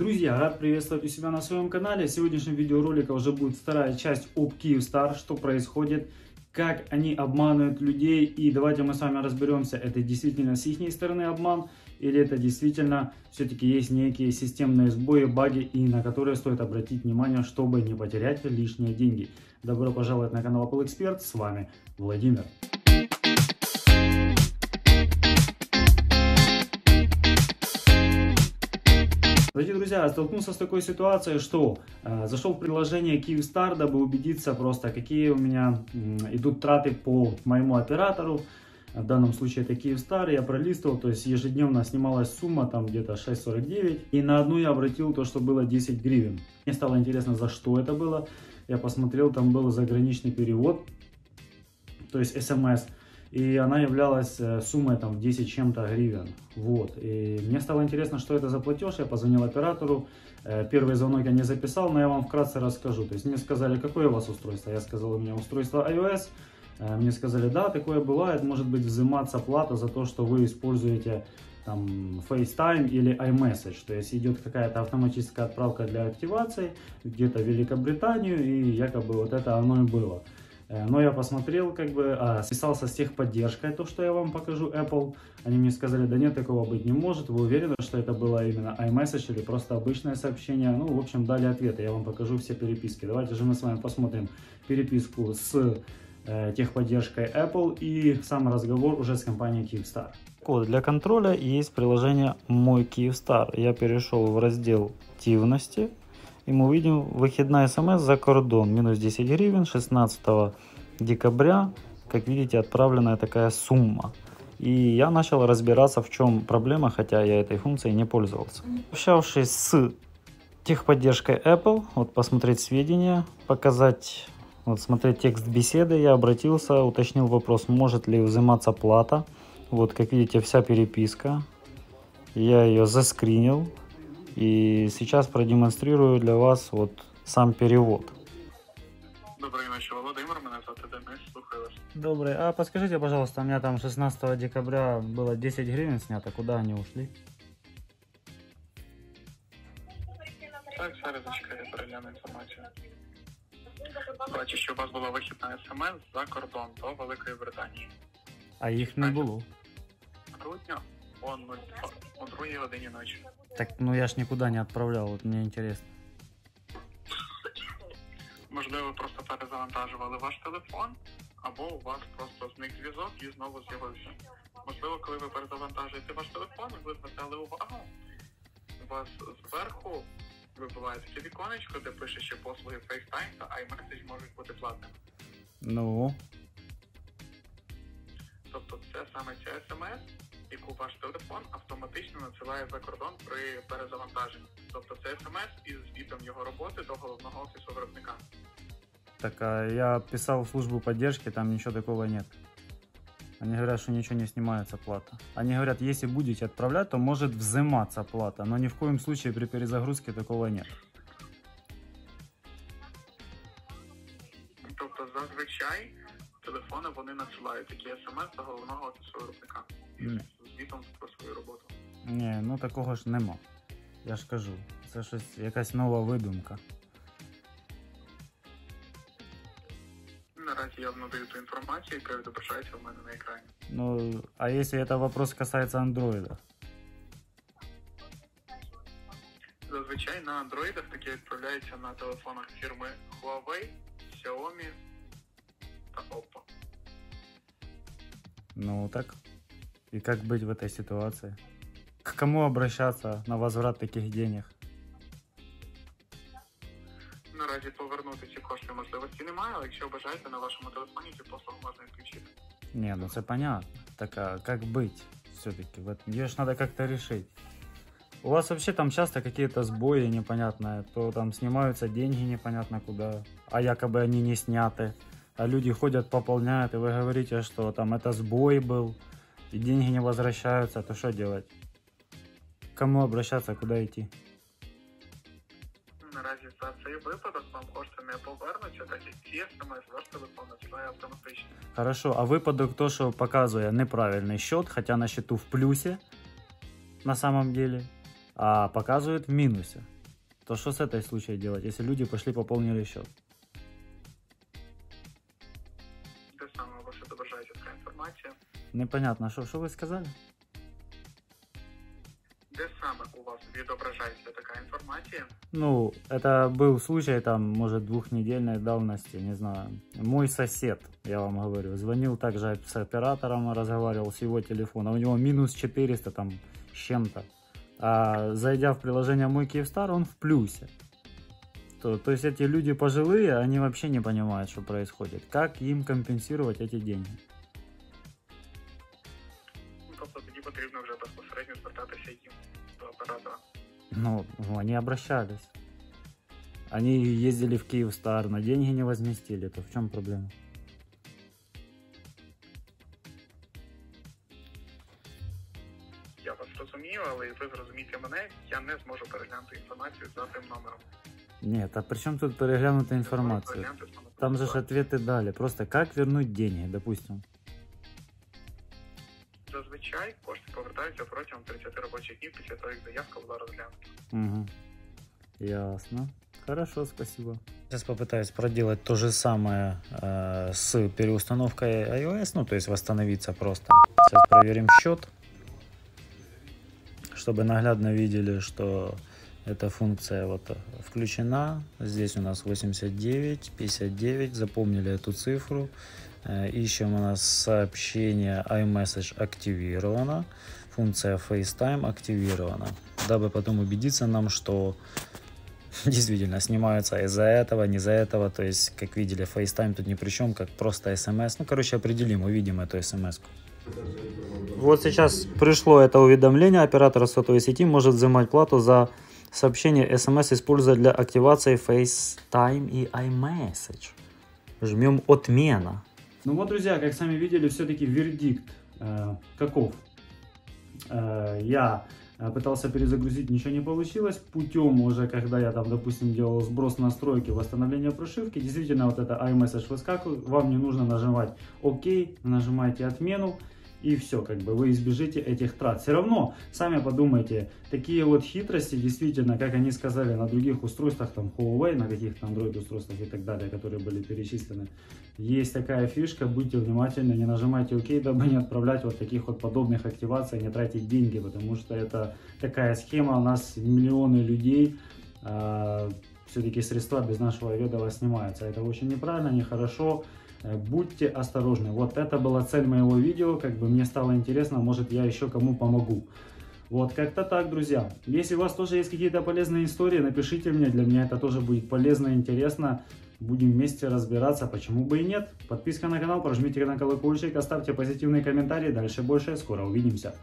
Друзья, рад приветствовать у себя на своем канале. В сегодняшнем видеоролике уже будет вторая часть об Kyivstar, что происходит, как они обманывают людей. И давайте мы с вами разберемся, это действительно с их стороны обман, или это действительно все-таки есть некие системные сбои, баги, и на которые стоит обратить внимание, чтобы не потерять лишние деньги. Добро пожаловать на канал Apple Expert, с вами Владимир. Дорогие друзья, столкнулся с такой ситуацией, что э, зашел в приложение Kyivstar, дабы убедиться просто, какие у меня э, идут траты по моему оператору. В данном случае это Kyivstar, я пролистывал, то есть ежедневно снималась сумма там где-то 6.49. И на одну я обратил то, что было 10 гривен. Мне стало интересно, за что это было. Я посмотрел, там был заграничный перевод, то есть смс и она являлась э, суммой там 10 чем-то гривен. Вот. И мне стало интересно, что это за платеж, я позвонил оператору, э, первый звонок я не записал, но я вам вкратце расскажу. То есть мне сказали, какое у вас устройство? Я сказал, у меня устройство iOS. Э, мне сказали, да, такое бывает, может быть взиматься плата за то, что вы используете там FaceTime или iMessage, то есть идет какая-то автоматическая отправка для активации где-то в Великобританию, и якобы вот это оно и было. Э, но я посмотрел, как бы, а, связался с техподдержкой, то, что я вам покажу, Apple. Они мне сказали, да нет, такого быть не может. Вы уверены, что это было именно iMessage или просто обычное сообщение? Ну, в общем, дали ответы. Я вам покажу все переписки. Давайте же мы с вами посмотрим переписку с э, техподдержкой Apple и сам разговор уже с компанией Kyivstar. Вот, для контроля есть приложение «Мой Kyivstar». Я перешел в раздел «Активности», и мы увидим выходная смс за кордон. Минус 10 гривен 16 декабря. Как видите, отправленная такая сумма. И я начал разбираться, в чем проблема, хотя я этой функцией не пользовался. Общавшись с техподдержкой Apple, вот посмотреть сведения, показать, вот смотреть текст беседы, я обратился, уточнил вопрос, может ли взиматься плата. Вот, как видите, вся переписка. Я ее заскринил, и сейчас продемонстрирую для вас вот сам перевод. Добрый вечер, Владимир, меня зовут Денис, слухаю вас. Добрый. А подскажите, пожалуйста, у меня там 16 декабря было 10 гривен снято, куда они ушли? Так, зараз зачекаю, я перегляну інформацію. Бачу, що у вас була вихідна смс за кордон до Великої Британії. А їх не було. Грудня о 02, о 2 годині ночі. Так, ну я ж никуда не отправлял, вот мне интересно. Можливо, просто перезавантажували ваш телефон, або у вас просто зник зв'язок і знову з'явився. Можливо, коли ви перезавантажуєте ваш телефон, ви звертали увагу, у вас зверху вибиває таке віконечко, де пише, що послуги FaceTime та iMessage можуть бути платними. Ну, Тобто це саме ця смс, яку ваш телефон автоматично надсилає за кордон при перезавантаженні. Тобто це смс із звітом його роботи до головного офісу виробника. так а я писал в службу поддержки, там ничего такого нет. Они говорят, что ничего не снимается плата. Они говорят, если будете отправлять, то может взиматься плата, но ни в коем случае при перезагрузке такого нет. Тобто зазвичай телефони вони надсилають такі смс до головного офісу виробника Ні. Ні, ну такого ж нема. Я ж кажу, це щось якась нова видумка. Наразі я вам надаю ту інформацію, яка відображається у мене на екрані. Ну, а если это вопрос касается андроида? Зазвичай на андроїдах такі відправляються на телефонах фірми Huawei, Xiaomi та Oppo. Ну так. И как быть в этой ситуации? К кому обращаться на возврат таких денег? Наразі повернути ці кошти можливості немає, але якщо бажаєте на вашому телефоні ці послуги можна відключити. Не, ну это понятно. Так а как быть все-таки? Вот ее ж надо как-то решить. У вас вообще там часто какие-то сбои непонятные, то там снимаются деньги непонятно куда, а якобы они не сняты, а люди ходят пополняют, и вы говорите, что там это сбой был, и деньги не возвращаются, то что делать? К кому обращаться, куда идти? Наразі за цей випадок вам кошти не повернуться, так як ці смс ваш телефон надсилає автоматично. Хорошо, а випадок то, що показує неправильний счет, хотя на счету в плюсе на самом деле, а показывает в минусе. То что с этой случаем делать, если люди пошли пополнили счет? Де саме у вас відображається така інформація? Непонятно, что, что вы сказали? відображається така інформація? Ну, это был случай, там, может, двухнедельной давности, не знаю. Мой сосед, я вам говорю, звонил также с оператором, разговаривал с его телефона. У него минус 400 там с чем-то. А зайдя в приложение Мой Киевстар, он в плюсе. То, то есть эти люди пожилые, они вообще не понимают, что происходит. Как им компенсировать эти деньги? Ну, они обращались. Они ездили в Киевстар, но деньги не возместили. То в чем проблема? Я вас розумію, але ви зрозумієте мене, я не зможу переглянути інформацію за тим номером. Нет, а при чем тут переглянутая Можу информация? переглянути саме ту Там же ж ситуацію. ответы дали. Просто как вернуть деньги, допустим. Повертаються протягом 30 робочих днів після того, як заявка була розглянута. Угу. Ясно. Хорошо, спасибо. Сейчас попытаюсь проделать то же самое э, с переустановкой iOS, ну то есть восстановиться просто. Сейчас проверим счет, чтобы наглядно видели, что эта функция вот включена. Здесь у нас 89, 59, запомнили эту цифру. Э, Ищем у нас сообщение iMessage активировано, функция FaceTime активирована, дабы потом убедиться нам, что действительно снимаются из-за этого, не из-за этого. То есть, как видели, FaceTime тут ни при чем, как просто смс. Ну, короче, определим, увидим эту смс. Вот сейчас пришло это уведомление. Оператор сотовой сети может взимать плату за сообщение смс, используя для активации FaceTime и iMessage. Жмем отмена. Ну вот, друзья, как сами видели, все-таки вердикт э, каков? Э, я э, пытался перезагрузить, ничего не получилось. Путем уже, когда я там, допустим, делал сброс настройки, восстановление прошивки, действительно вот это iMessage выскакивает, вам не нужно нажимать ОК, нажимаете отмену, и все, как бы вы избежите этих трат. Все равно, сами подумайте, такие вот хитрости, действительно, как они сказали на других устройствах, там Huawei, на каких-то Android устройствах и так далее, которые были перечислены, есть такая фишка, будьте внимательны, не нажимайте ОК, дабы не отправлять вот таких вот подобных активаций, не тратить деньги, потому что это такая схема, у нас миллионы людей, все-таки средства без нашего ведома снимаются. Это очень неправильно, нехорошо. Э, Будьте осторожны. Вот это была цель моего видео. Как бы мне стало интересно, может я еще кому помогу. Вот как-то так, друзья. Если у вас тоже есть какие-то полезные истории, напишите мне. Для меня это тоже будет полезно и интересно. Будем вместе разбираться, почему бы и нет. Подписка на канал, прожмите на колокольчик, оставьте позитивные комментарии. Дальше больше. Скоро увидимся.